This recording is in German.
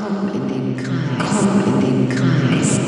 Komm in den Kreis. Komm in den Kreis.